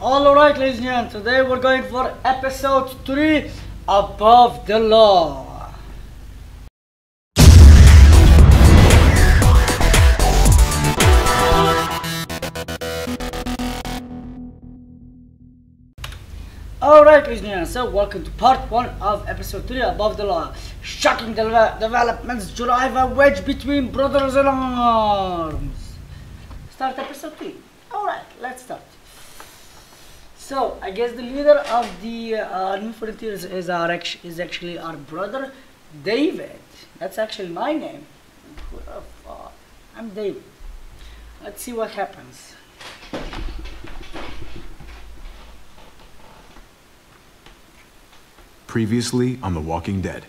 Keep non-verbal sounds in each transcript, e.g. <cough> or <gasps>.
Alright, ladies and gentlemen, today we're going for episode 3 Above the Law. Alright, ladies and gentlemen, so welcome to part 1 of episode 3 Above the Law. Shocking deve- developments drive a wedge between brothers in arms. Start episode 3. Alright, let's start. So I guess the leader of the uh, New Frontiers is our is actually our brother David. That's actually my name. Who the fuck? I'm David. Let's see what happens. Previously on The Walking Dead.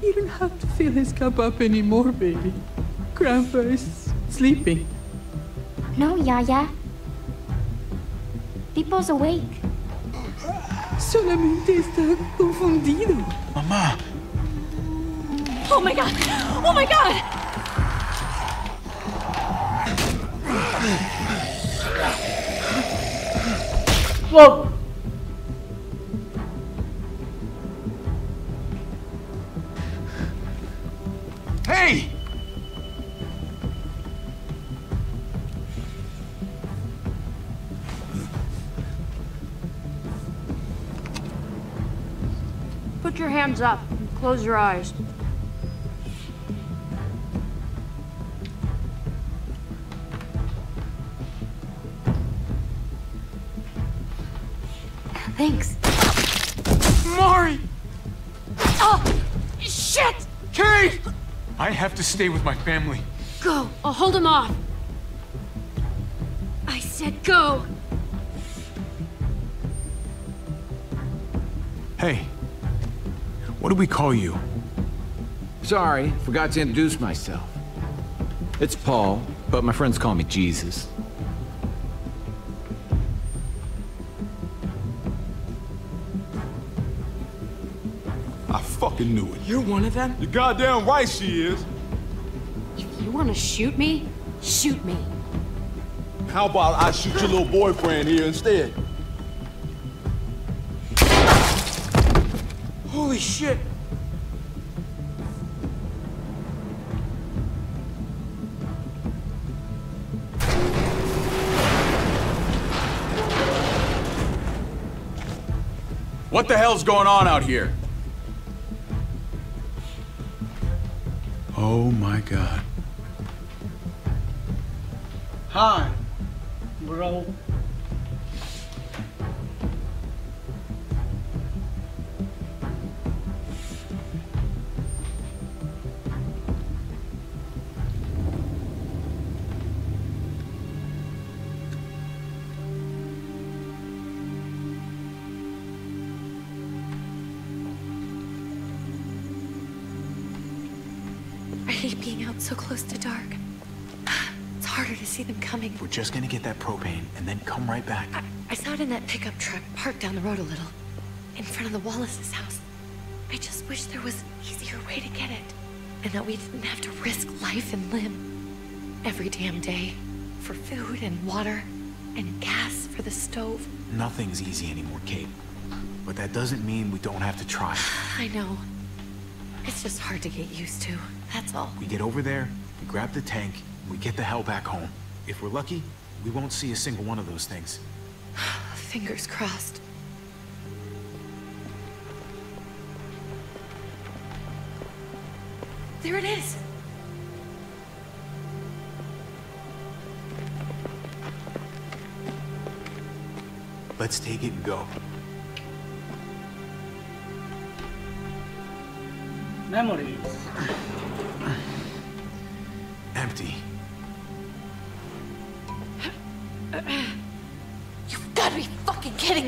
You don't have to fill his cup up anymore, baby. Grandpa is sleeping. No, Yaya. Pipo's awake. Solamente está confundido. Mamá! Oh my god! Oh my god! Whoa! Hey! Put your hands up and close your eyes. Thanks. Mari! Oh! Shit! Kate! I have to stay with my family. Go! I'll hold him off. I said go! Hey. What do we call you? Sorry, forgot to introduce myself. It's Paul, but my friends call me Jesus. I fucking knew it. You're one of them? You're goddamn right she is. If you want to shoot me, shoot me. How about I shoot your little boyfriend here instead? Holy shit! What the hell's going on out here? Oh my god. Hi, bro. Just gonna get that propane and then come right back. I, I saw it in that pickup truck parked down the road a little, in front of the Wallace's house. I just wish there was an easier way to get it, and that we didn't have to risk life and limb every damn day for food and water and gas for the stove. Nothing's easy anymore, Kate. But that doesn't mean we don't have to try. <sighs> I know. It's just hard to get used to. That's all. We get over there, we grab the tank, we get the hell back home. If we're lucky, we won't see a single one of those things. <sighs> Fingers crossed. There it is. Let's take it and go. Memories. Empty.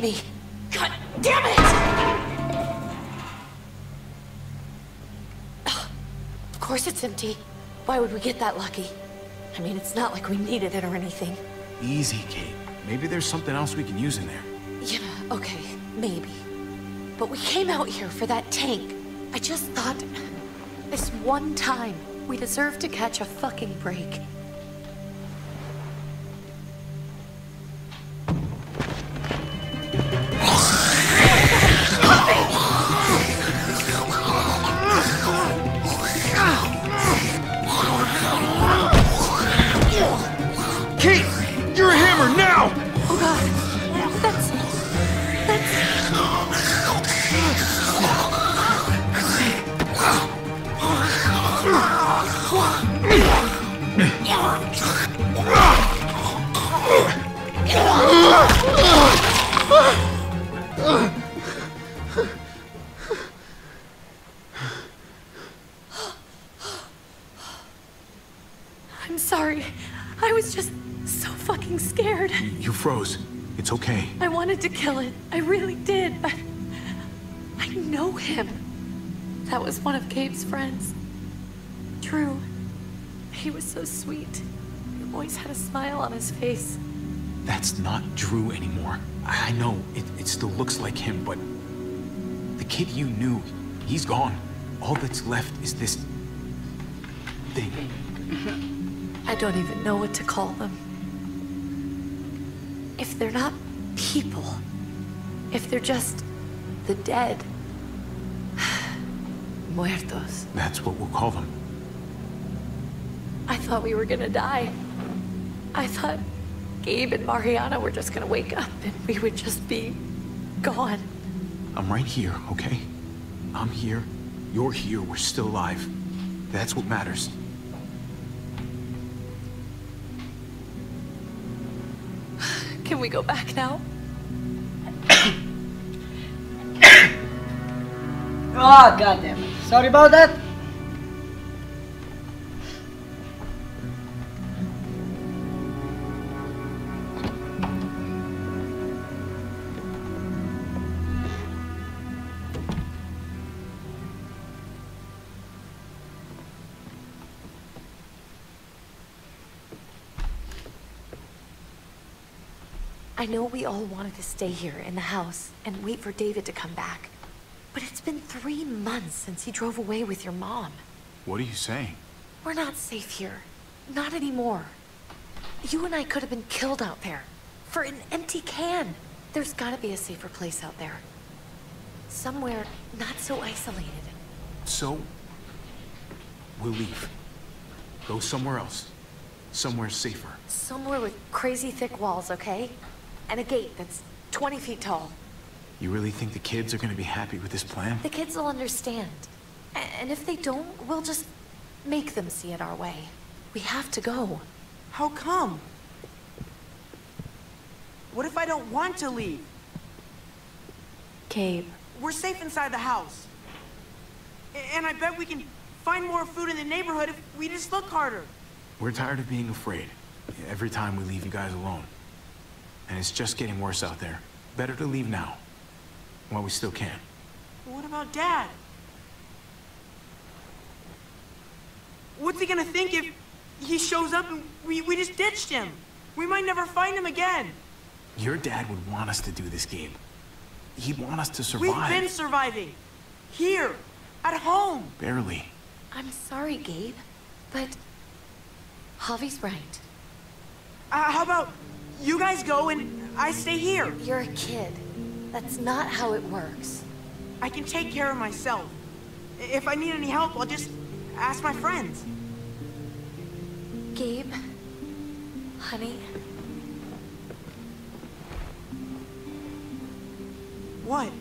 Me! God damn it! Of course it's empty. Why would we get that lucky? I mean, it's not like we needed it or anything. Easy, Kate. Maybe there's something else we can use in there. Yeah, okay, maybe. But we came out here for that tank. I just thought, this one time, We deserve to catch a fucking break. It's okay. I wanted to kill it. I really did, but I know him. That was one of Gabe's friends. Drew. He was so sweet. He always had a smile on his face. That's not Drew anymore. I I know, it, it still looks like him, but... The kid you knew, he's gone. All that's left is this... thing. I don't even know what to call them. If they're not people, if they're just the dead, <sighs> muertos. That's what we'll call them. I thought we were gonna die. I thought Gabe and Mariana were just gonna wake up and we would just be gone. I'm right here, okay? I'm here. You're here. We're still alive. That's what matters. Can we go back now? <coughs> Ah, oh, god damn it. Sorry about that. I know we all wanted to stay here in the house and wait for David to come back. But it's been three months since he drove away with your mom. What are you saying? We're not safe here. Not anymore. You and I could have been killed out there. For an empty can. There's gotta be a safer place out there. Somewhere not so isolated. So, we'll leave. Go somewhere else. Somewhere safer. Somewhere with crazy thick walls, okay? And a gate that's 20 feet tall. You really think the kids are gonna be happy with this plan? The kids will understand. And if they don't, we'll just make them see it our way. We have to go. How come? What if I don't want to leave? Gabe, We're safe inside the house. And I bet we can find more food in the neighborhood if we just look harder. We're tired of being afraid. Every time we leave you guys alone. And it's just getting worse out there. Better to leave now. While we still can. What about Dad? What's he gonna think if he shows up and we, we just ditched him? We might never find him again. Your dad would want us to do this Gabe. He'd want us to survive. We've been surviving. Here. At home. Barely. I'm sorry, Gabe, but Javi's right. Uh, how about you guys go and I stay here? You're a kid. That's not how it works. I can take care of myself. If I need any help, I'll just ask my friends. Gabe, honey, What?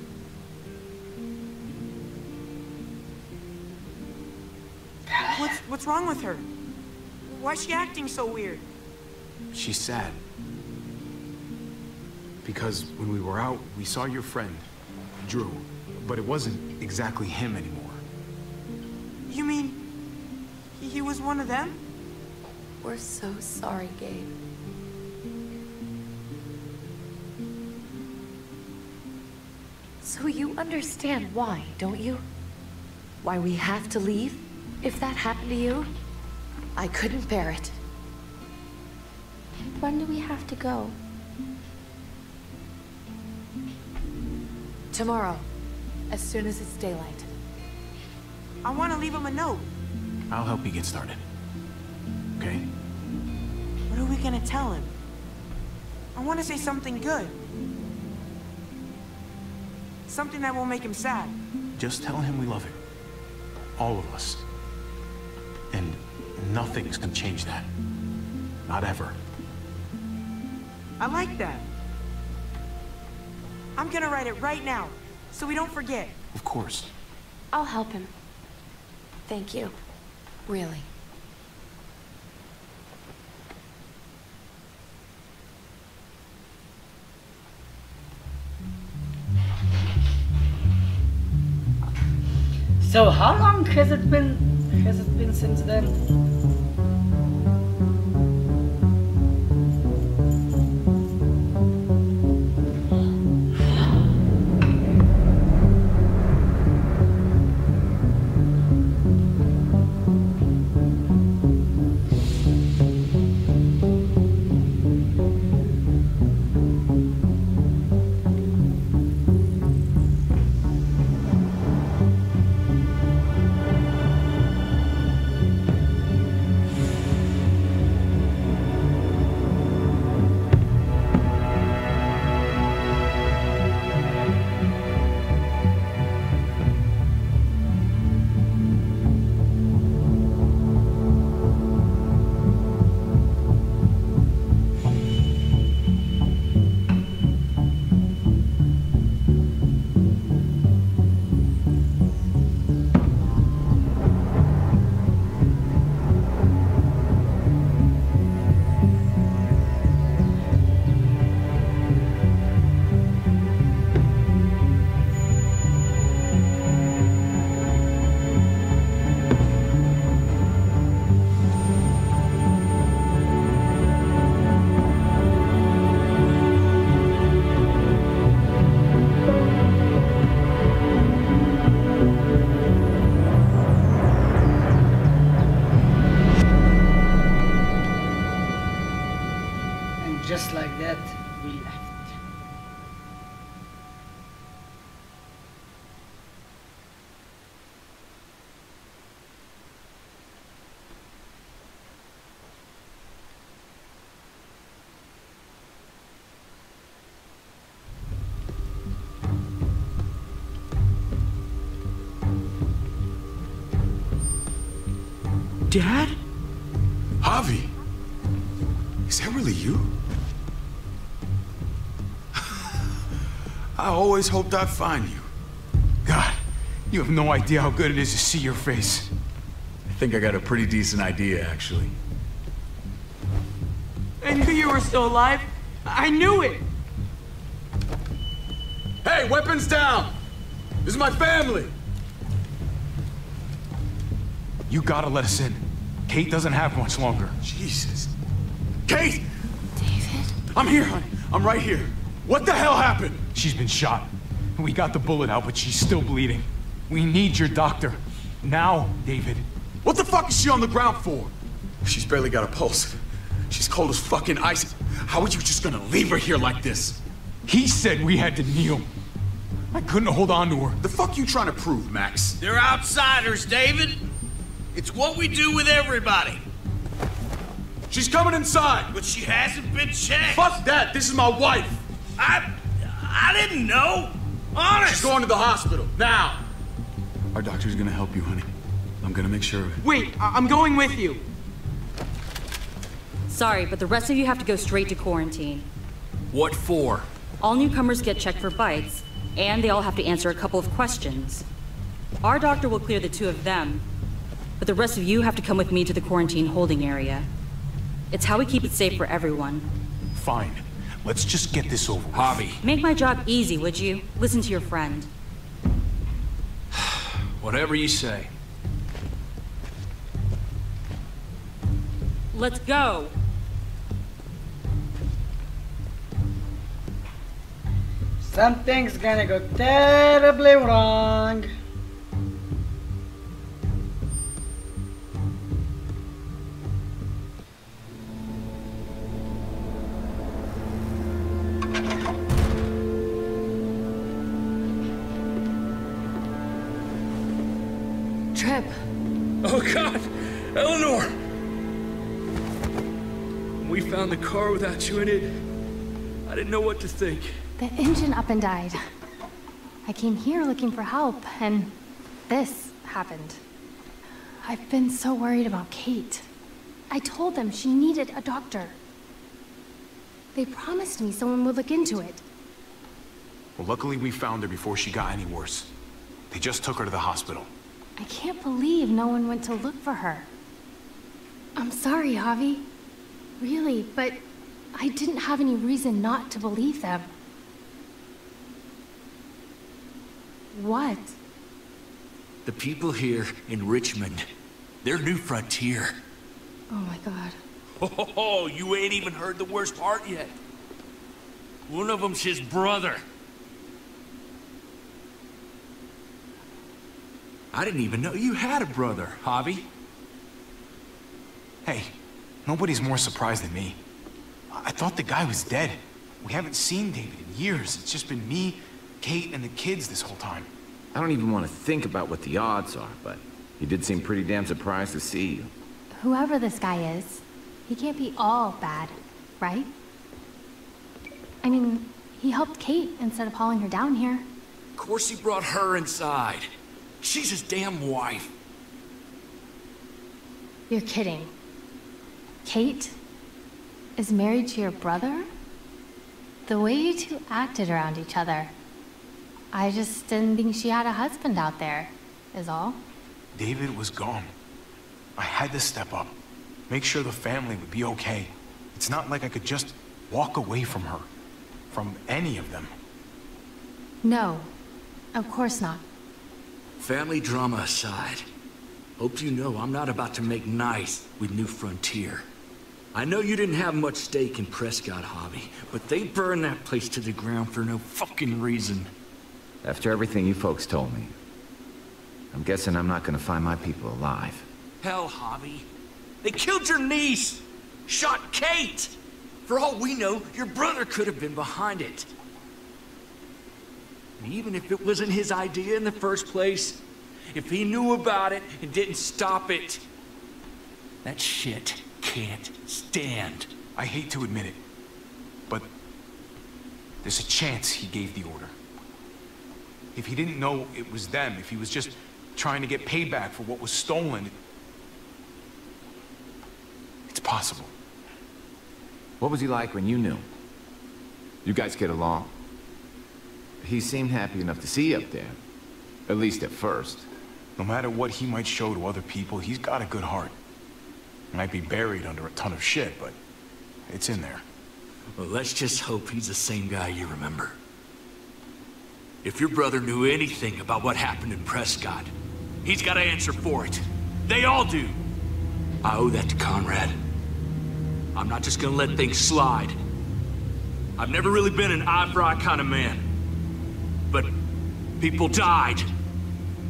What's what's wrong with her? Why's she acting so weird? She's sad. Because when we were out, we saw your friend, Drew. But it wasn't exactly him anymore. You mean he, he was one of them? we're so sorry, Gabe. So you understand why, don't you? Why we have to leave? If that happened to you, I couldn't bear it. When do we have to go? Tomorrow, as soon as it's daylight. I want to leave him a note. I'll help you get started. Okay? What are we gonna tell him? I want to say something good. Something that won't make him sad. Just tell him we love him. All of us. And nothing's gonna change that. Not ever. I like that. I'm gonna write it right now, so we don't forget. Of course. I'll help him. Thank you. Really. So how long has it been? Has it been since then? Dad? Javi, is that really you? I always hoped I'd find you. God, you have no idea how good it is to see your face. I think I got a pretty decent idea, actually. I knew you were still alive. I knew it. Hey, weapons down! This is my family! You gotta let us in. Kate doesn't have much longer. Jesus. Kate! David? I'm here, honey. I'm right here. What the hell happened? She's been shot. We got the bullet out, but she's still bleeding. We need your doctor. Now, David. What the fuck is she on the ground for? She's barely got a pulse. She's cold as fucking ice. How are you just gonna leave her here like this? He said we had to kneel. I couldn't hold on to her. The fuck you trying to prove, Max? They're outsiders, David. It's what we do with everybody. She's coming inside. But she hasn't been checked. Fuck that. This is my wife. I... I didn't know. Honest. She's going to the hospital. Now. Our doctor's gonna help you, honey. I'm gonna make sure of it. Wait, I- I'm going with you. Sorry, but the rest of you have to go straight to quarantine. What for? All newcomers get checked for bites, and they all have to answer a couple of questions. Our doctor will clear the two of them, but the rest of you have to come with me to the quarantine holding area. It's how we keep it safe for everyone. Fine. Let's just get this over with. Javi. Make my job easy, would you? Listen to your friend. <sighs> Whatever you say. Let's go! Something's gonna go terribly wrong. Car without you in it, I didn't know what to think. The engine up and died. I came here looking for help, and this happened. I've been so worried about Kate. I told them she needed a doctor. They promised me someone would look into it. Well, luckily we found her before she got any worse. They just took her to the hospital. I can't believe no one went to look for her. I'm sorry, Javi. Really, but I didn't have any reason not to believe them. What? The people here in Richmond, they're New Frontier. Oh my god. <laughs> Oh, you ain't even heard the worst part yet. One of them's his brother. I didn't even know you had a brother, Javi. Hey, nobody's more surprised than me. I, I thought the guy was dead. We haven't seen David in years. It's just been me, Kate, and the kids this whole time. I don't even want to think about what the odds are, but he did seem pretty damn surprised to see you. Whoever this guy is, he can't be all bad, right? I mean, he helped Kate instead of hauling her down here. Of course he brought her inside. She's his damn wife. You're kidding. Kate is married to your brother? The way you two acted around each other. I just didn't think she had a husband out there, is all. David was gone. I had to step up. Make sure the family would be okay. It's not like I could just walk away from her. From any of them. No, of course not. Family drama aside, hope you know I'm not about to make nice with New Frontier. I know you didn't have much stake in Prescott Javi, but they burned that place to the ground for no fucking reason. After everything you folks told me, I'm guessing I'm not gonna find my people alive. Hell, Javi. They killed your niece! Shot Kate! For all we know, your brother could have been behind it. And even if it wasn't his idea in the first place, if he knew about it and didn't stop it, that shit can't stand. I hate to admit it, but there's a chance he gave the order. If he didn't know it was them, if he was just trying to get payback for what was stolen, it's possible. What was he like when you knew? You guys get along? He seemed happy enough to see you up there. At least at first. No matter what he might show to other people, he's got a good heart. Might be buried under a ton of shit, but it's in there. Well, let's just hope he's the same guy you remember. If your brother knew anything about what happened in Prescott, he's got to answer for it. They all do. I owe that to Conrad. I'm not just gonna let things slide. I've never really been an eye-for-eye kind of man. But people died.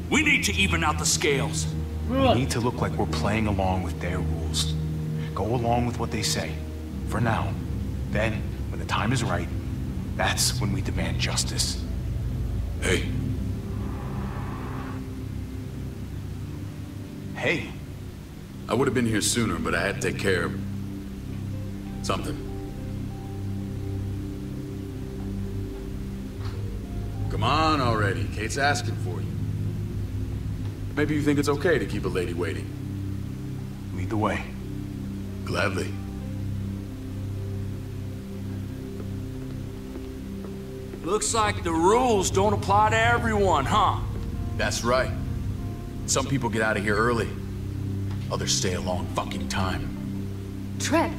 We need to even out the scales. We need to look like we're playing along with their rules. Go along with what they say. For now. Then, when the time is right, that's when we demand justice. Hey. Hey. I would have been here sooner, but I had to take care of something. Come on already. Kate's asking for you. Maybe you think it's okay to keep a lady waiting. Lead the way. Gladly. Looks like the rules don't apply to everyone, huh? That's right. Some people get out of here early. Others stay a long fucking time. Tripp,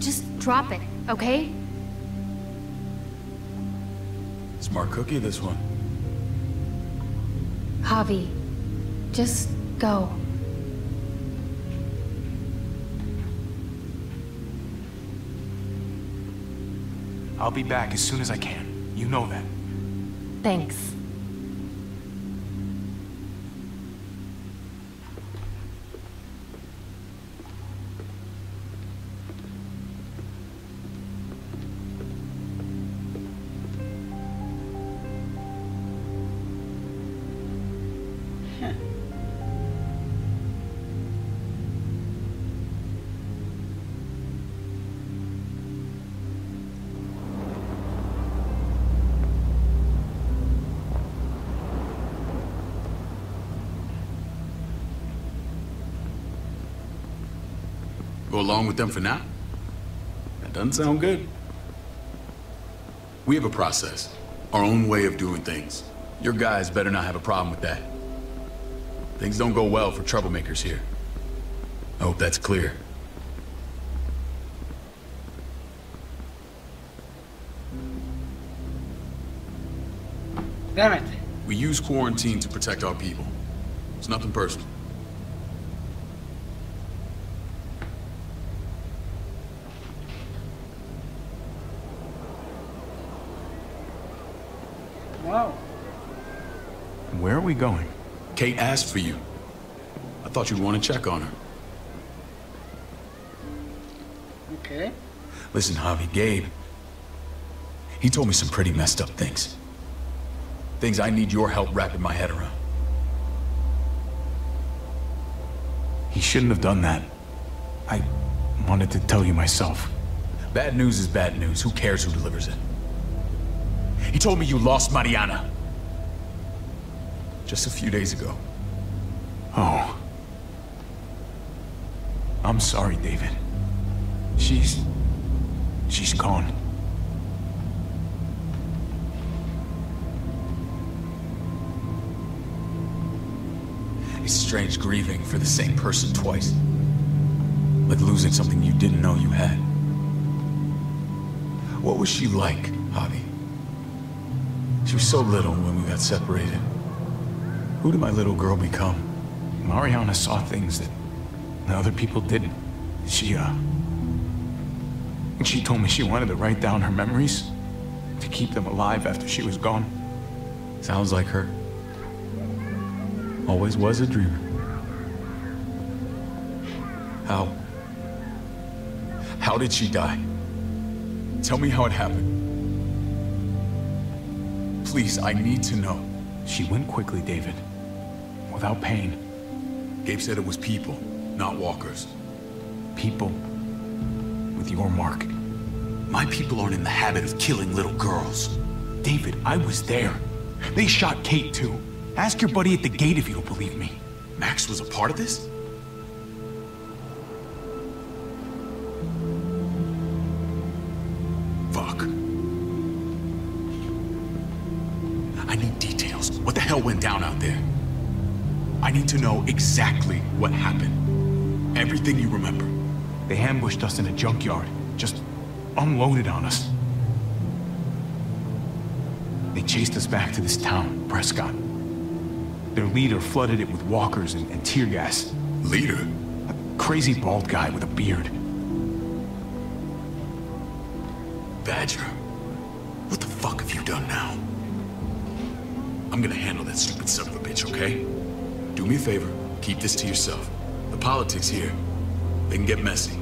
just drop it, okay? Smart cookie, this one. Javi, just go. I'll be back as soon as I can. You know that. Thanks. Along with them for now? That doesn't sound good. We have a process, our own way of doing things. Your guys better not have a problem with that. Things don't go well for troublemakers here. I hope that's clear. Damn it. We use quarantine to protect our people. It's nothing personal. Where are we going? Kate asked for you. I thought you'd want to check on her. Okay. Listen, Javi, Gabe. He told me some pretty messed up things. Things I need your help wrapping my head around. He shouldn't have done that. I wanted to tell you myself. Bad news is bad news. Who cares who delivers it? He told me you lost Mariana. Just a few days ago. Oh. I'm sorry, David. She's... she's gone. It's strange grieving for the same person twice. Like losing something you didn't know you had. What was she like, Javi? She was so little when we got separated. Who did my little girl become? Mariana saw things that other people didn't. She, uh... She told me she wanted to write down her memories to keep them alive after she was gone. Sounds like her. Always was a dreamer. How? How did she die? Tell me how it happened. Please, I need to know. She went quickly, David. Without pain. Gabe said it was people, not walkers. People with your mark. My people aren't in the habit of killing little girls. David, I was there. They shot Kate, too. Ask your buddy at the gate if you don't believe me. Max was a part of this? Need to know exactly what happened. Everything you remember. They ambushed us in a junkyard. Just unloaded on us. They chased us back to this town, Prescott. Their leader flooded it with walkers and, and tear gas. Leader? A crazy bald guy with a beard. Badger, what the fuck have you done now? I'm gonna handle that stupid son of a bitch, okay? Do me a favor, keep this to yourself. The politics here, they can get messy.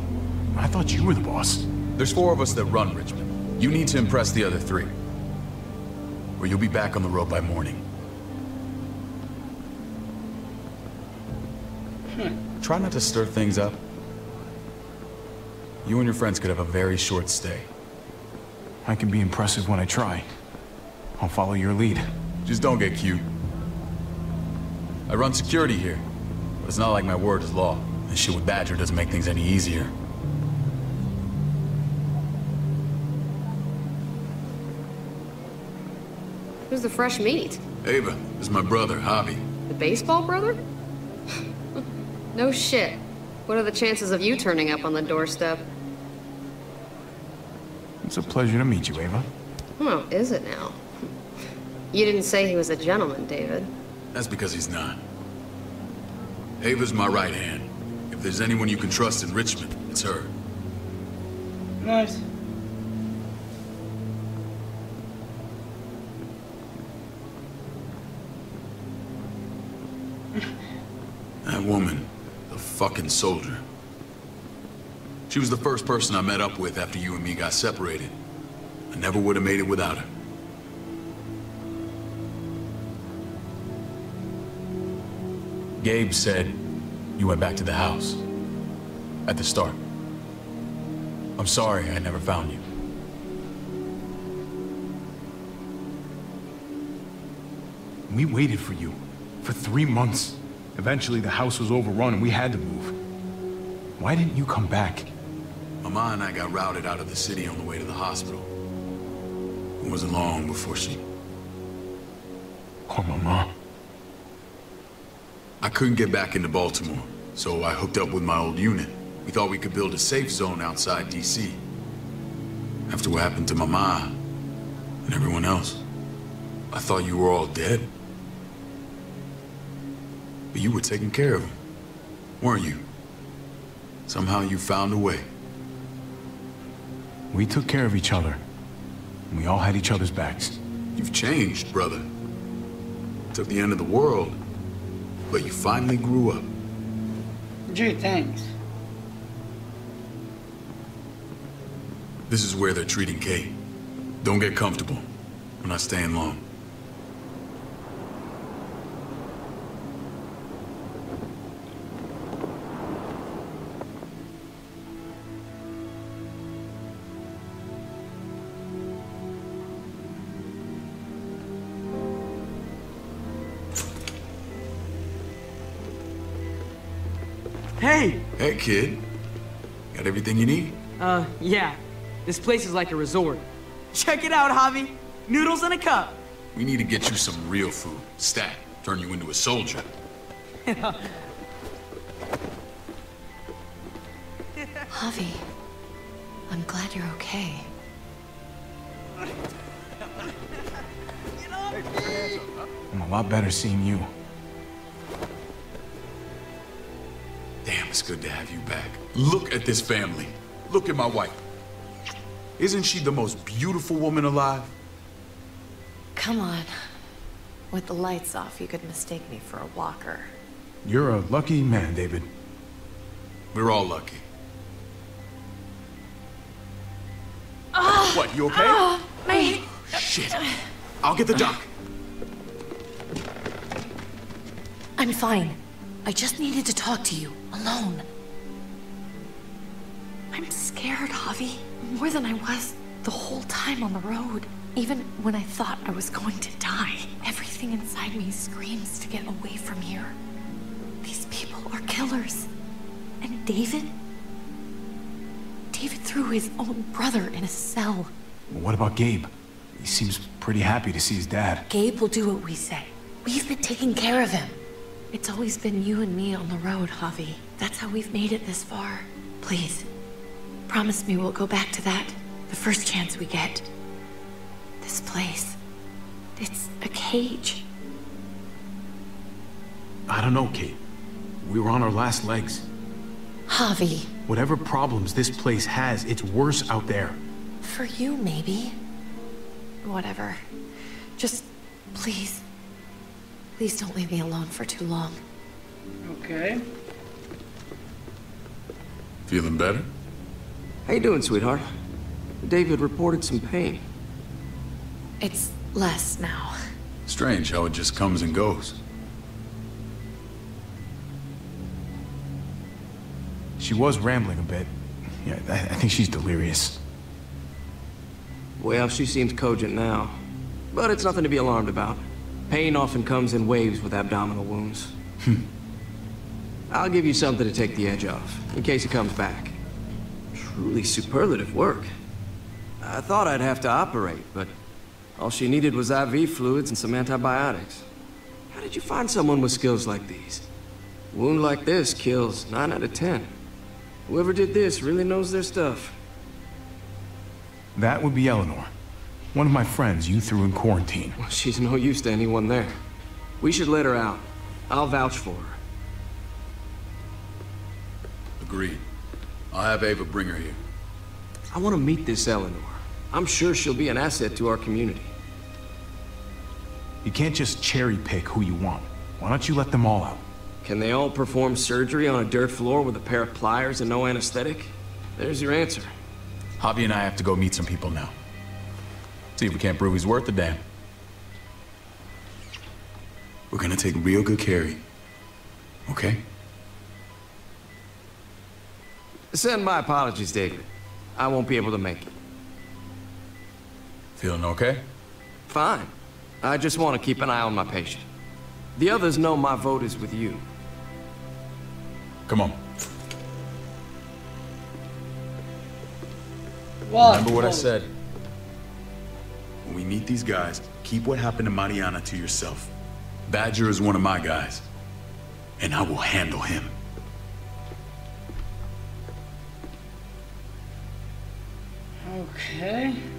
I thought you were the boss. There's four of us that run Richmond. You need to impress the other three. Or you'll be back on the road by morning. Hmm. Try not to stir things up. You and your friends could have a very short stay. I can be impressive when I try. I'll follow your lead. Just don't get cute. I run security here, but it's not like my word is law. And shit with Badger doesn't make things any easier. Who's the fresh meat? Ava, this is my brother, Javi. The baseball brother? <laughs> no shit. What are the chances of you turning up on the doorstep? It's a pleasure to meet you, Ava. Oh, is it now? You didn't say he was a gentleman, David. That's because he's not. Ava's my right hand. If there's anyone you can trust in Richmond, it's her. Nice. That woman, the fucking soldier. She was the first person I met up with after you and me got separated. I never would have made it without her. Gabe said you went back to the house. At the start. I'm sorry I never found you. We waited for you. For three months. Eventually, the house was overrun and we had to move. Why didn't you come back? Mama and I got routed out of the city on the way to the hospital. It wasn't long before she... Poor Mama. I couldn't get back into Baltimore, so I hooked up with my old unit. We thought we could build a safe zone outside D.C. After what happened to Mama and everyone else, I thought you were all dead. But you were taking care of them, weren't you? Somehow you found a way. We took care of each other. And we all had each other's backs. You've changed, brother. Took the end of the world, but you finally grew up. Gee, thanks. This is where they're treating Kate. Don't get comfortable. We're not staying long. Kid. Got everything you need? Uh, yeah. This place is like a resort. Check it out, Javi. Noodles in a cup. We need to get you some real food. Stat. Turn you into a soldier. <laughs> Javi, I'm glad you're okay. <laughs> I'm a lot better seeing you. Back. Look at this family. Look at my wife. Isn't she the most beautiful woman alive? Come on. With the lights off, you could mistake me for a walker. You're a lucky man, David. We're all lucky. Ah! What, you okay? Ah, my... Shit. I'll get the doc. I'm fine. I just needed to talk to you, alone. I'm scared, Javi. More than I was the whole time on the road. Even when I thought I was going to die, everything inside me screams to get away from here. These people are killers. And David? David threw his own brother in a cell. What about Gabe? He seems pretty happy to see his dad. Gabe will do what we say. We've been taking care of him. It's always been you and me on the road, Javi. That's how we've made it this far. Please, promise me we'll go back to that the first chance we get. This place, it's a cage. I don't know, Kate. We were on our last legs. Javi, Whatever problems this place has, it's worse out there. for you maybe. Whatever. Just, please. Please don't leave me alone for too long. Okay. Feeling better? How you doing, sweetheart? David reported some pain. It's less now. Strange how it just comes and goes. She was rambling a bit. Yeah, I, I think she's delirious. Well, she seems cogent now. But it's nothing to be alarmed about. Pain often comes in waves with abdominal wounds. Hmm. I'll give you something to take the edge off, in case it comes back. Truly superlative work. I thought I'd have to operate, but all she needed was IV fluids and some antibiotics. How did you find someone with skills like these? A wound like this kills 9 out of 10. Whoever did this really knows their stuff. That would be Eleanor. One of my friends you threw in quarantine. Well, she's no use to anyone there. We should let her out. I'll vouch for her. Agreed. I'll have Ava bring her here. I want to meet this Eleanor. I'm sure she'll be an asset to our community. You can't just cherry pick who you want. Why don't you let them all out? Can they all perform surgery on a dirt floor with a pair of pliers and no anesthetic? There's your answer. Javi and I have to go meet some people now. See if we can't prove he's worth the damn. We're gonna take real good care of you. Okay? Send my apologies, David. I won't be able to make it. Feeling okay? Fine. I just want to keep an eye on my patient. The others know my vote is with you. Come on. What? Remember what I said. When we meet these guys, keep what happened to Mariana to yourself. Badger is one of my guys, and I will handle him. Okay.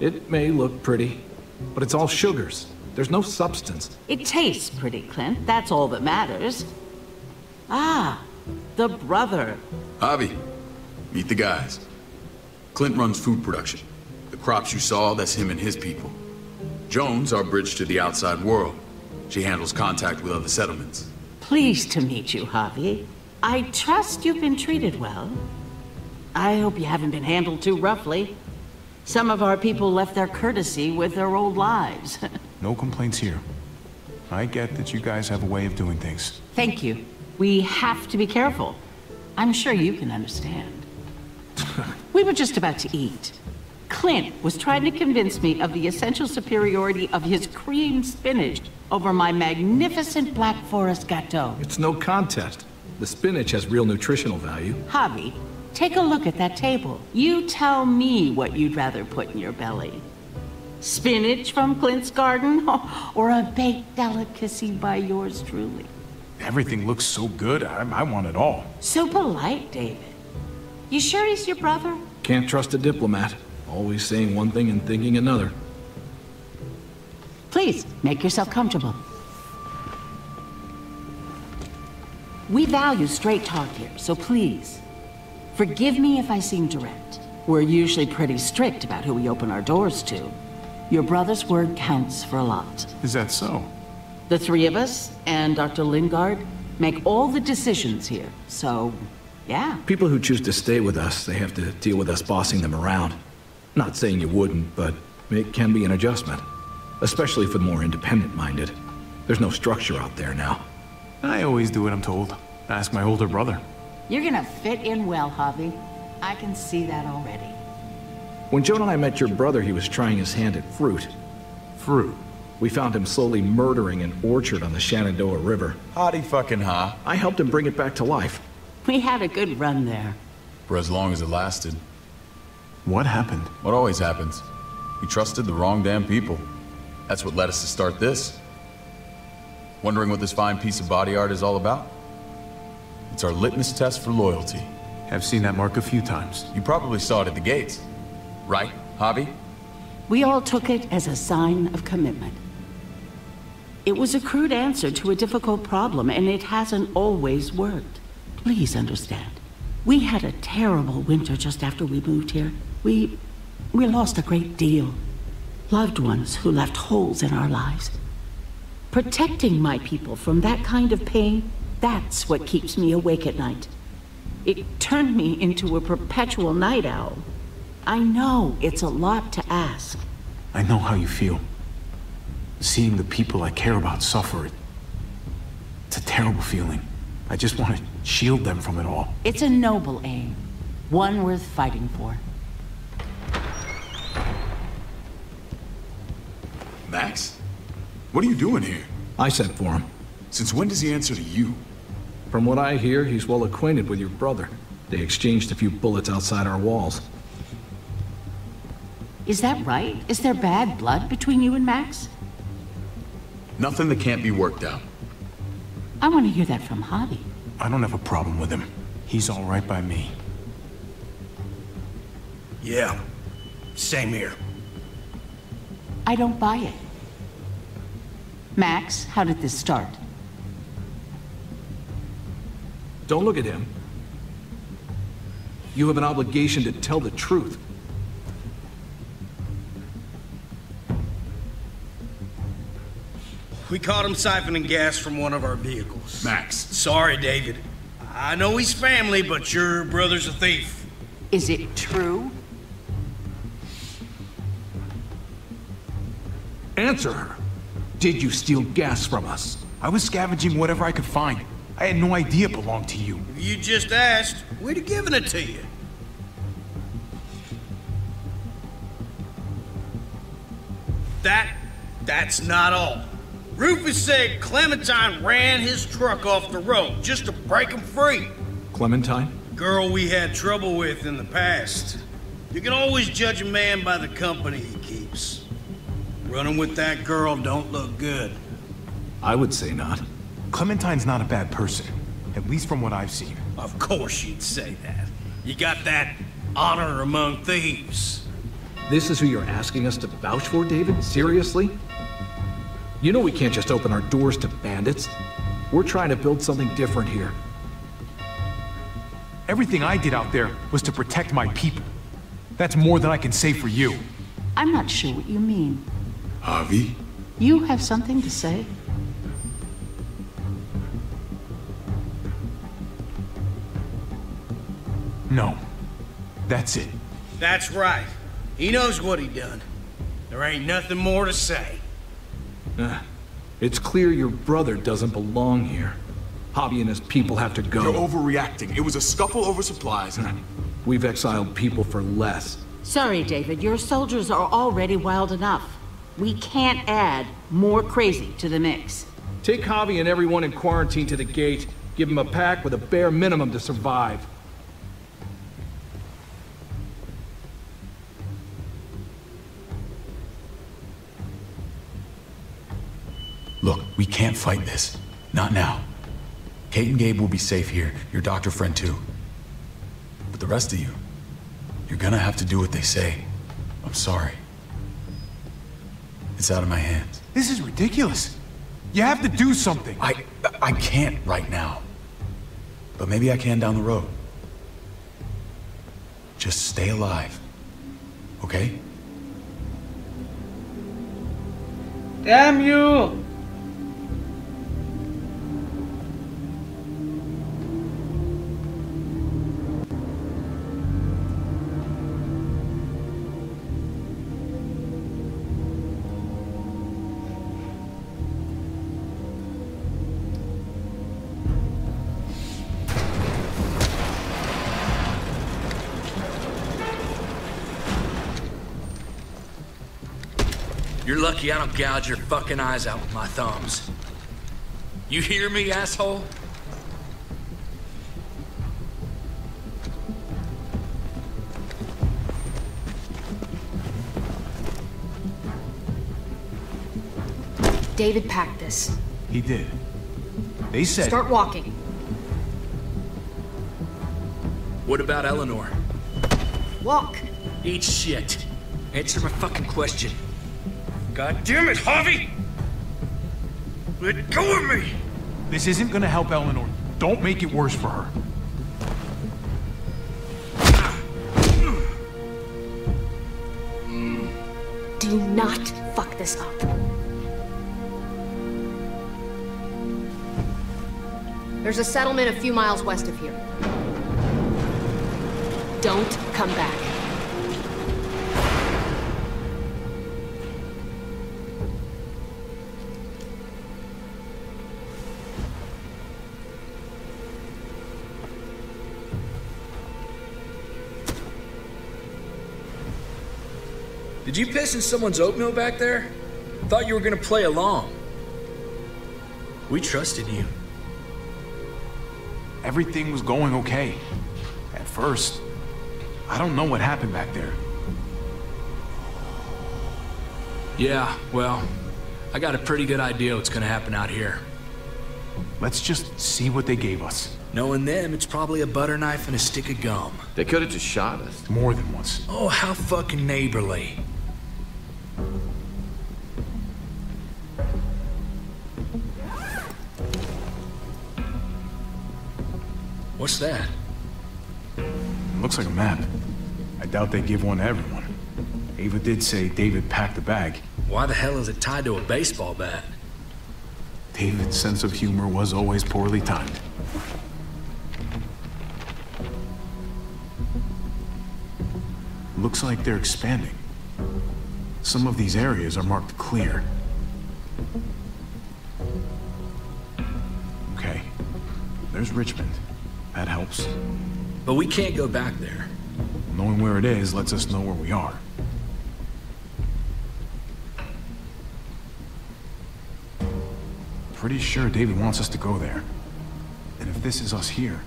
It may look pretty, but it's all sugars. There's no substance. It tastes pretty, Clint. That's all that matters. Ah, the brother. Javi, meet the guys. Clint runs food production. The crops you saw, that's him and his people. Jones, our bridge to the outside world. She handles contact with other settlements. Pleased to meet you, Javi. I trust you've been treated well. I hope you haven't been handled too roughly. Some of our people left their courtesy with their old lives. <laughs> No complaints here. I get that you guys have a way of doing things. Thank you. We have to be careful. I'm sure you can understand. we were just about to eat. Clint was trying to convince me of the essential superiority of his cream spinach over my magnificent Black Forest gâteau. It's no contest. The spinach has real nutritional value. Javi, take a look at that table. You tell me what you'd rather put in your belly. Spinach from Clint's garden, <laughs> or a baked delicacy by yours truly? Everything looks so good, I, I want it all. So polite, David. You sure he's your brother? Can't trust a diplomat. Always saying one thing and thinking another. Please, make yourself comfortable. We value straight talk here, so please, forgive me if I seem direct. We're usually pretty strict about who we open our doors to. Your brother's word counts for a lot. Is that so? The three of us and Dr. Lingard make all the decisions here, so yeah. People who choose to stay with us, they have to deal with us bossing them around. Not saying you wouldn't, but it can be an adjustment. Especially for the more independent-minded. There's no structure out there now. I always do what I'm told. Ask my older brother. You're gonna fit in well, Javi. I can see that already. When Joan and I met your brother, he was trying his hand at fruit. Fruit? We found him slowly murdering an orchard on the Shenandoah River. Howdy fucking ha. I helped him bring it back to life. We had a good run there. For as long as it lasted. What happened? What always happens. We trusted the wrong damn people. That's what led us to start this. Wondering what this fine piece of body art is all about? It's our litmus test for loyalty. I've seen that mark a few times. You probably saw it at the gates. Right, Javi? We all took it as a sign of commitment. It was a crude answer to a difficult problem, and it hasn't always worked. Please understand. We had a terrible winter just after we moved here. We... we lost a great deal. Loved ones who left holes in our lives. Protecting my people from that kind of pain, that's what keeps me awake at night. It turned me into a perpetual night owl. I know it's a lot to ask. I know how you feel. Seeing the people I care about suffer, it's a terrible feeling. I just want to shield them from it all. It's a noble aim, one worth fighting for. Max? What are you doing here? I sent for him. Since when does he answer to you? From what I hear, he's well acquainted with your brother. They exchanged a few bullets outside our walls. Is that right? Is there bad blood between you and Max? Nothing that can't be worked out. I want to hear that from Javi. I don't have a problem with him. He's all right by me. Yeah, same here. I don't buy it. Max, how did this start? Don't look at him. You have an obligation to tell the truth. We caught him siphoning gas from one of our vehicles. Max. Sorry, David. I know he's family, but your brother's a thief. Is it true? Answer her. Did you steal gas from us? I was scavenging whatever I could find. I had no idea it belonged to you. If you just asked, we'd have given it to you. That, that's not all. Rufus said Clementine ran his truck off the road just to break him free. Clementine? Girl we had trouble with in the past. You can always judge a man by the company he keeps. Running with that girl don't look good. I would say not. Clementine's not a bad person, at least from what I've seen. Of course you'd say that. You got that honor among thieves. This is who you're asking us to vouch for, David? Seriously? You know we can't just open our doors to bandits. We're trying to build something different here. Everything I did out there was to protect my people. That's more than I can say for you. I'm not sure what you mean. Javi? You have something to say? No. That's it. That's right. He knows what he done. There ain't nothing more to say. Uh, it's clear your brother doesn't belong here. Javi and his people have to go. You're overreacting. It was a scuffle over supplies. We've exiled people for less. Sorry, David. Your soldiers are already wild enough. We can't add more crazy to the mix. Take Javi and everyone in quarantine to the gate. Give them a pack with a bare minimum to survive. We can't fight this. Not now. Kate and Gabe will be safe here, your doctor friend too. But the rest of you, you're gonna have to do what they say. I'm sorry. It's out of my hands. This is ridiculous. You have to do something. I I can't right now. But maybe I can down the road. Just stay alive. Okay? Damn you! Lucky I don't gouge your fucking eyes out with my thumbs. You hear me, asshole? David packed this. He did. They said... Start walking. What about Eleanor? Walk. Eat shit. Answer my fucking question. God damn it, Javi! Let go of me! This isn't gonna help Eleanor. Don't make it worse for her. Do not fuck this up. There's a settlement a few miles west of here. Don't come back. Did you piss in someone's oatmeal back there? Thought you were gonna play along. We trusted you. Everything was going okay. At first. I don't know what happened back there. Yeah, well, I got a pretty good idea what's gonna happen out here. Let's just see what they gave us. Knowing them, it's probably a butter knife and a stick of gum. They could have just shot us. More than once. Oh, how fucking neighborly. What's that? Looks like a map. I doubt they give one to everyone. Ava did say David packed the bag. Why the hell is it tied to a baseball bat? David's sense of humor was always poorly timed. Looks like they're expanding. Some of these areas are marked clear. Okay. There's Richmond. That helps. But we can't go back there. Knowing where it is lets us know where we are. Pretty sure David wants us to go there. And if this is us here,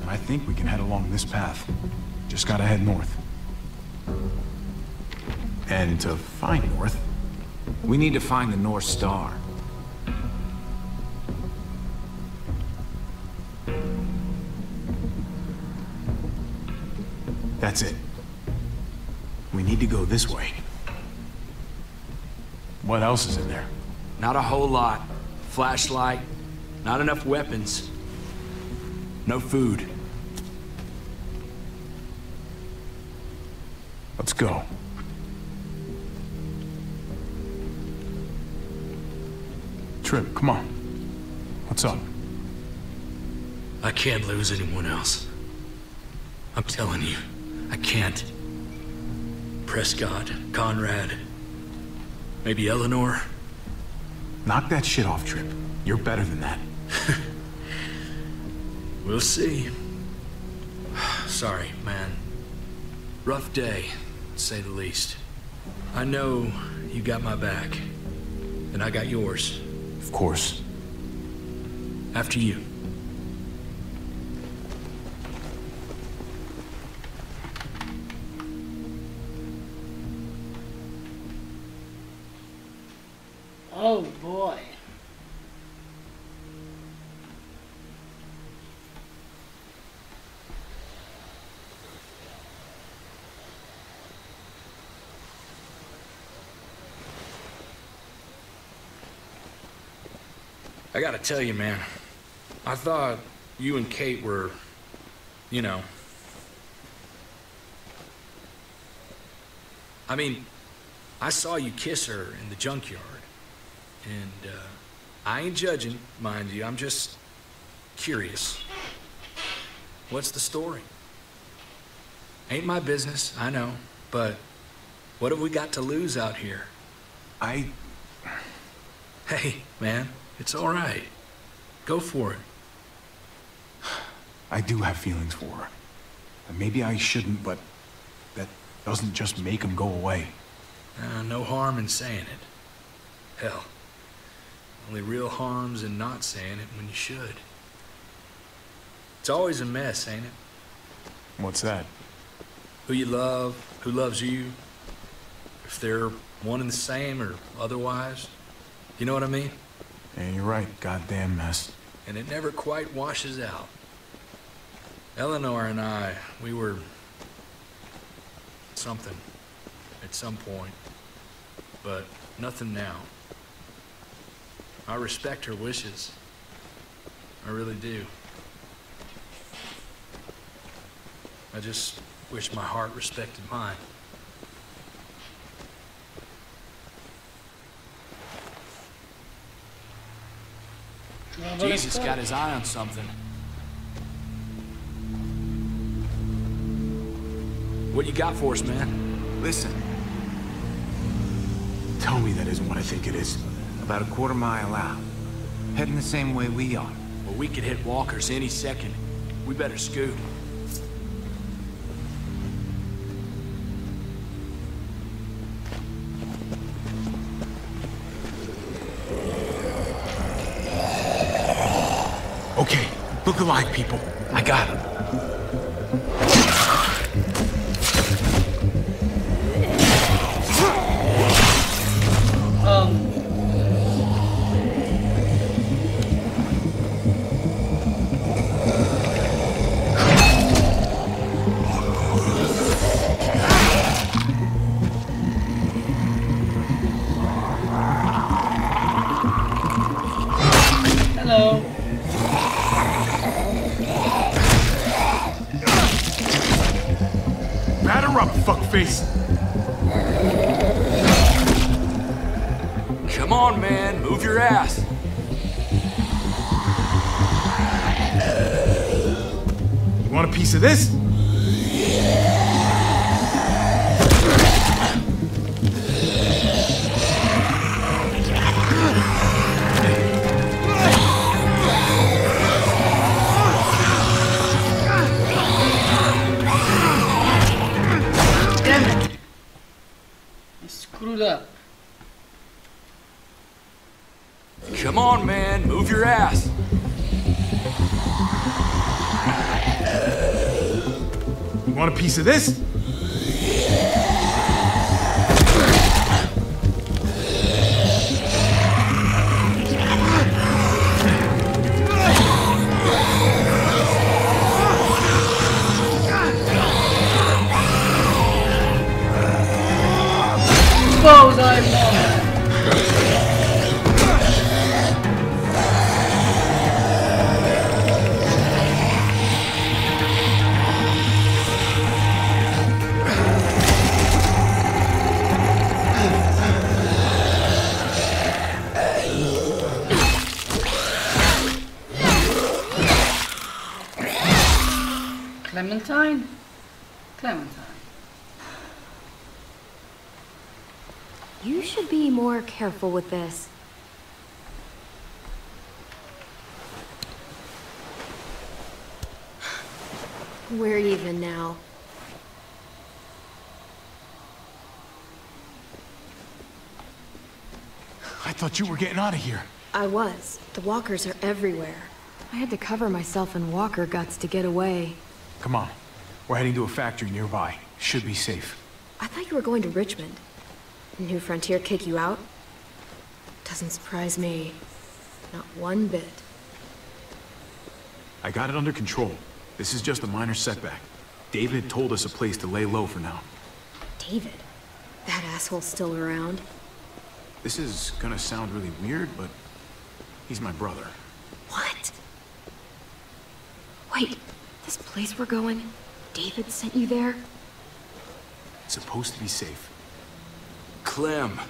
then I think we can head along this path. Just gotta head north. And to find north... We need to find the North Star. That's it. We need to go this way. What else is in there? Not a whole lot. Flashlight, not enough weapons. No food. Let's go. Tripp, come on. What's up? I can't lose anyone else. I'm telling you, I can't. Prescott, Conrad, maybe Eleanor. Knock that shit off, Tripp. You're better than that. <laughs> We'll see. <sighs> Sorry, man. Rough day, to say the least. I know you got my back, and I got yours. Of course. After you. Gotta tell you, man. I thought you and Kate were, you know. I mean, I saw you kiss her in the junkyard. And, uh, I ain't judging, mind you. I'm just curious. What's the story? Ain't my business, I know. But what have we got to lose out here? I... Hey, man. It's all right. Go for it. I do have feelings for her. And maybe I shouldn't, but that doesn't just make them go away. Uh, no harm in saying it. Hell, only real harm's in not saying it when you should. It's always a mess, ain't it? What's that? Who you love, who loves you, if they're one and the same or otherwise. You know what I mean? Yeah, you're right. Goddamn mess. And it never quite washes out. Eleanor and I, we were... something. At some point. But nothing now. I respect her wishes. I really do. I just wish my heart respected mine. Jesus got his eye on something. What you got for us, man? Listen. Tell me that isn't what I think it is. About a quarter mile out. Heading the same way we are. Well, we could hit walkers any second. We better scoot. Look alive, people. I got him. Piece of this? You should be more careful with this. We're even now. I thought you were getting out of here. I was. The walkers are everywhere. I had to cover myself in walker guts to get away. Come on. We're heading to a factory nearby. Should be safe. I thought you were going to Richmond. New Frontier kick you out? Doesn't surprise me. Not one bit. I got it under control. This is just a minor setback. David told us a place to lay low for now. David? That asshole's still around? This is gonna sound really weird, but he's my brother. What? Wait, this place we're going, David sent you there? It's supposed to be safe. Clem.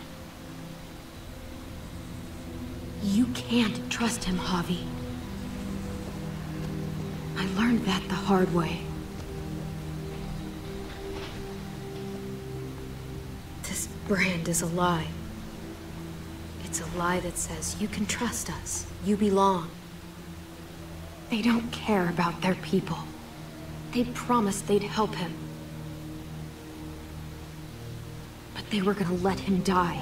You can't trust him, Javi. I learned that the hard way. This brand is a lie. It's a lie that says you can trust us, you belong. They don't care about their people. They promised they'd help him. They were gonna let him die.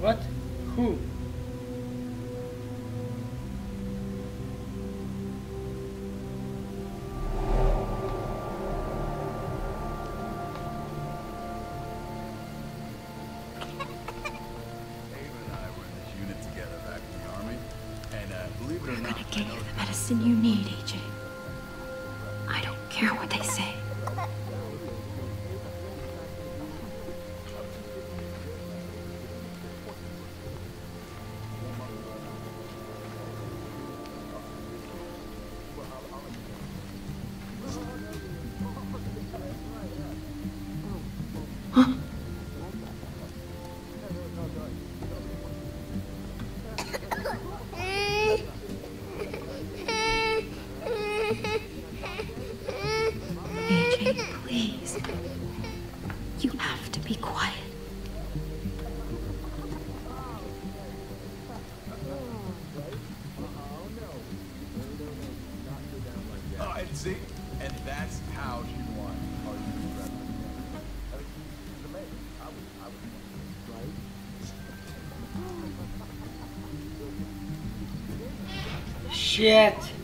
What? Who? And I were in this unit together back in the army. And uh, believe it or not, gonna get you the medicine you need, AJ. I don't care what they say. Shit.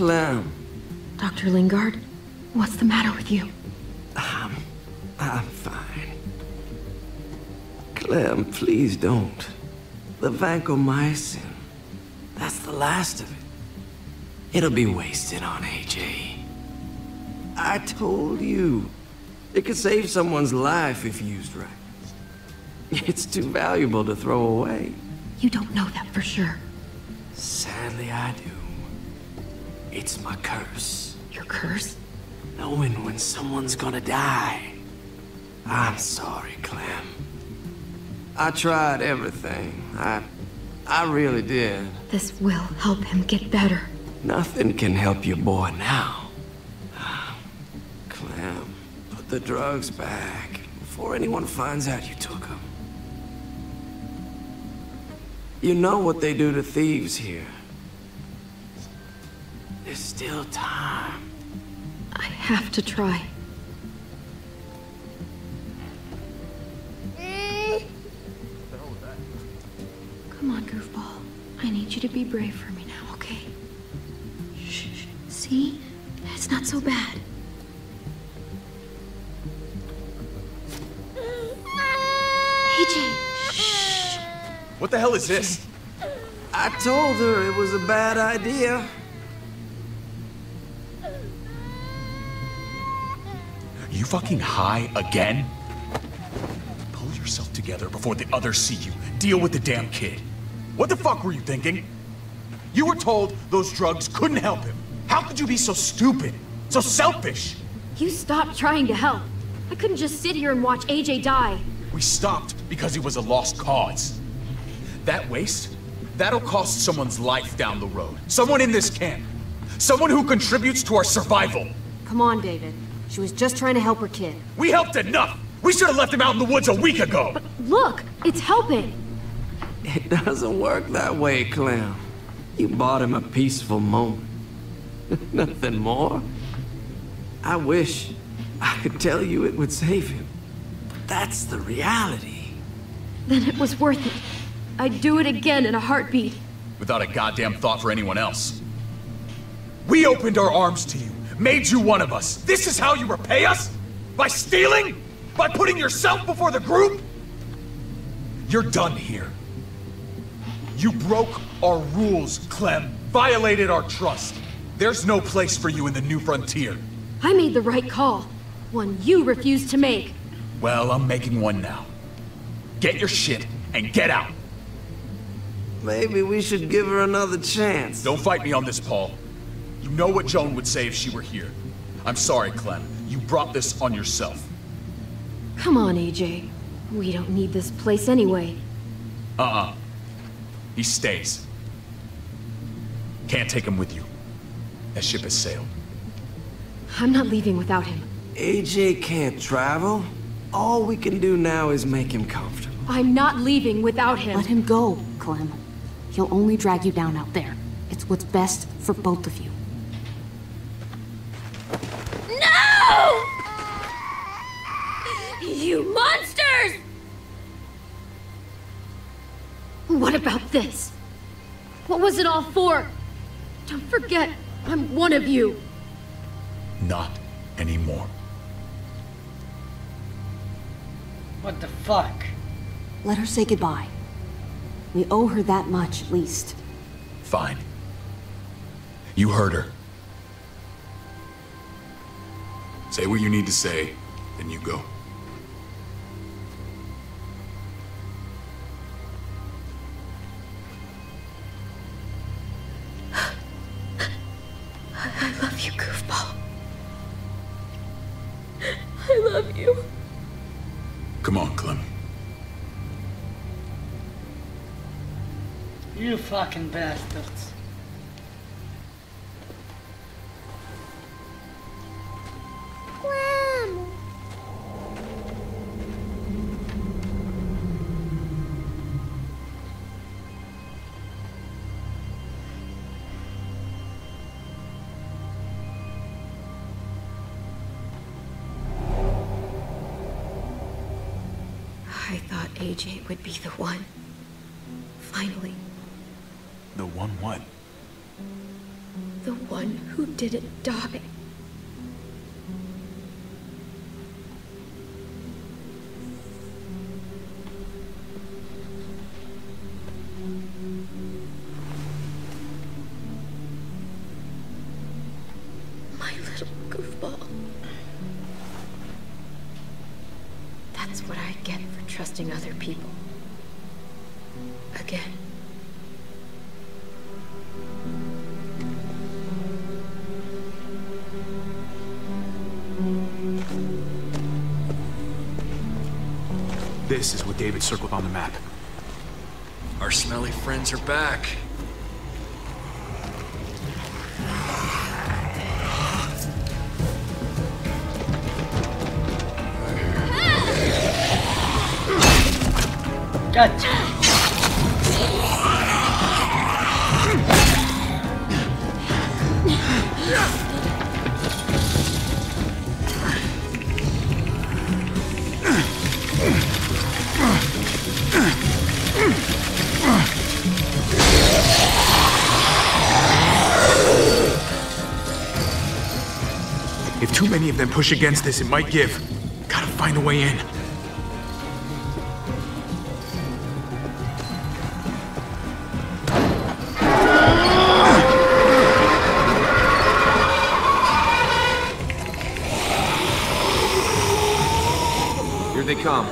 Clem. Dr. Lingard, what's the matter with you? I'm... I'm fine. Clem, please don't. The vancomycin. That's the last of it. It'll be wasted on AJ. I told you. It could save someone's life if used right. It's too valuable to throw away. You don't know that for sure. Sadly, I do. It's my curse. Your curse? Knowing when someone's gonna die. I'm sorry, Clem. I tried everything. I... I really did. This will help him get better. Nothing can help your boy now. Clem, put the drugs back before anyone finds out you took them. You know what they do to thieves here. There's still time. I have to try. Come on, goofball. I need you to be brave for me now, okay? Shh. shh. See? It's not so bad. AJ! What the hell is this? I told her it was a bad idea. You fucking high again? Pull yourself together before the others see you. Deal with the damn kid. What the fuck were you thinking? You were told those drugs couldn't help him. How could you be so stupid? So selfish? You stopped trying to help. I couldn't just sit here and watch AJ die. We stopped because he was a lost cause. That waste, that'll cost someone's life down the road. Someone in this camp. Someone who contributes to our survival. Come on, David. She was just trying to help her kid. We helped enough! We should have left him out in the woods a week ago! But look, it's helping! It doesn't work that way, Clem. You bought him a peaceful moment. <laughs> Nothing more. I wish I could tell you it would save him. But that's the reality. Then it was worth it. I'd do it again in a heartbeat. Without a goddamn thought for anyone else. We opened our arms to you, made you one of us. This is how you repay us? By stealing? By putting yourself before the group? You're done here. You broke our rules, Clem. Violated our trust. There's no place for you in the new frontier. I made the right call. One you refused to make. Well, I'm making one now. Get your shit and get out. Maybe we should give her another chance. Don't fight me on this, Paul. You know what Joan would say if she were here. I'm sorry, Clem. You brought this on yourself. Come on, AJ. We don't need this place anyway. Uh-uh. He stays. Can't take him with you. That ship has sailed. I'm not leaving without him. AJ can't travel. All we can do now is make him comfortable. I'm not leaving without him. Let him go, Clem. He'll only drag you down out there. It's what's best for both of you. No! <gasps> You monsters! What about this? What was it all for? Don't forget, I'm one of you. Not anymore. What the fuck? Let her say goodbye. We owe her that much, at least. Fine. You heard her. Say what you need to say, then you go. I love you, goofball. I love you. Come on, Clem. You fucking bastards. AJ would be the one. Finally. The one what? The one who didn't die. This is what David circled on the map. Our smelly friends are back. Gotcha. Many of them push against this, it might give. Gotta find a way in. Here they come.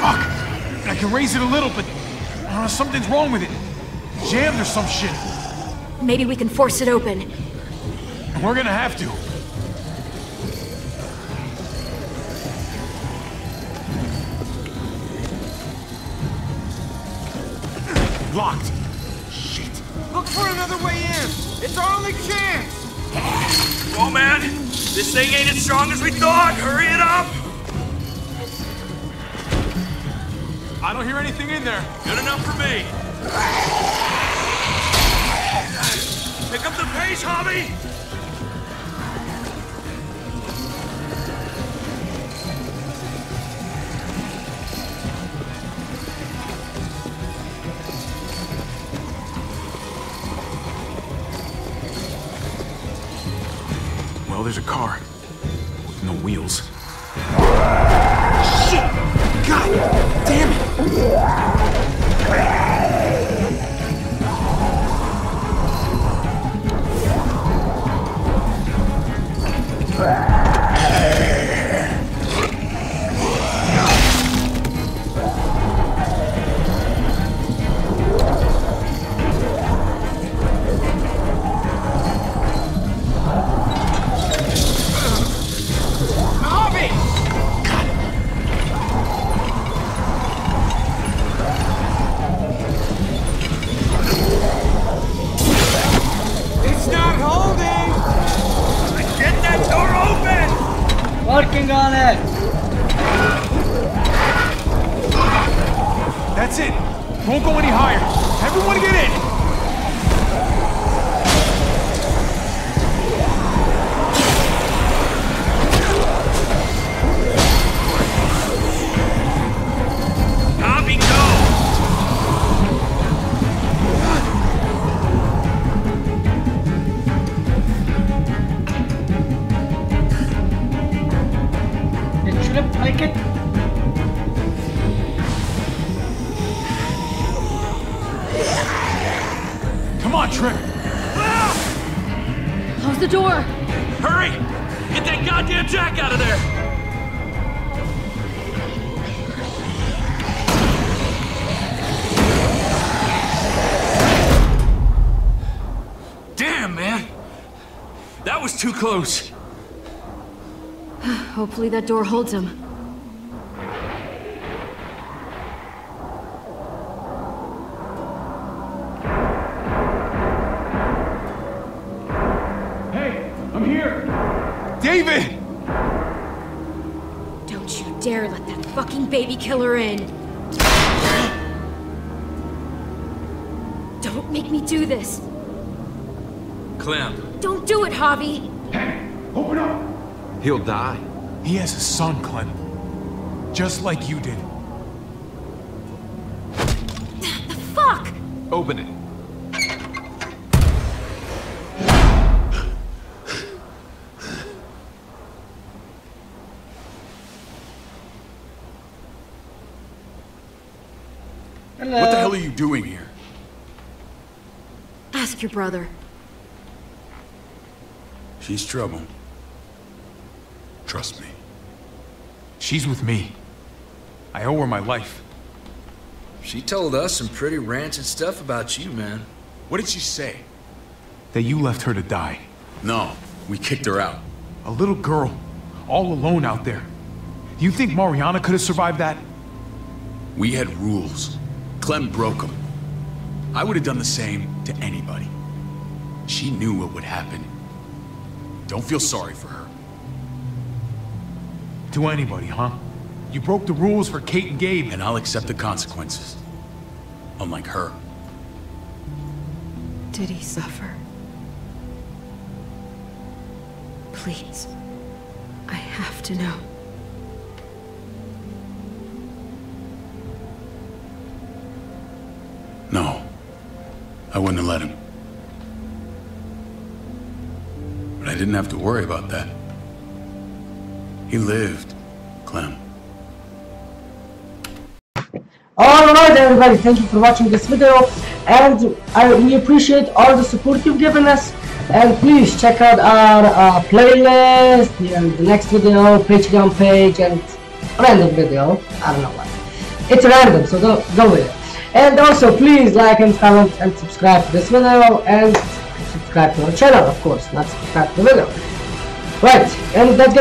Fuck! I can raise it a little, but uh, something's wrong with it. Jammed or some shit. Maybe we can force it open. We're gonna have to. Locked. Shit. Look for another way in. It's our only chance. Oh man, this thing ain't as strong as we thought. Hurry it up. I don't hear anything in there. Good enough for me. Pick up the pace, Javi. Hopefully that door holds him. Hey, I'm here. David! Don't you dare let that fucking baby killer in. Don't make me do this. Clem, Don't do it, Javi. Hey, open up. He'll die. He has a son, Clem. Just like you did. The fuck? Open it. Hello. What the hell are you doing here? Ask your brother. She's trouble. Trust me. She's with me. I owe her my life. She told us some pretty rancid stuff about you, man. What did she say? That you left her to die. No, we kicked her out. A little girl, all alone out there. Do you think Mariana could have survived that? We had rules. Clem broke them. I would have done the same to anybody. She knew what would happen. Don't feel sorry for her. To anybody, huh? You broke the rules for Kate and Gabe. And I'll accept the consequences. Unlike her. Did he suffer? Please. I have to know. No. I wouldn't have let him. But I didn't have to worry about that. He lived, Clem. Alright everybody, thank you for watching this video and I, we appreciate all the support you've given us and please check out our uh, playlist and the next video, Patreon page and random video, I don't know what. It's random so go, go with it. And also please like and comment and subscribe to this video and subscribe to our channel of course, not subscribe to the video. Right, and that's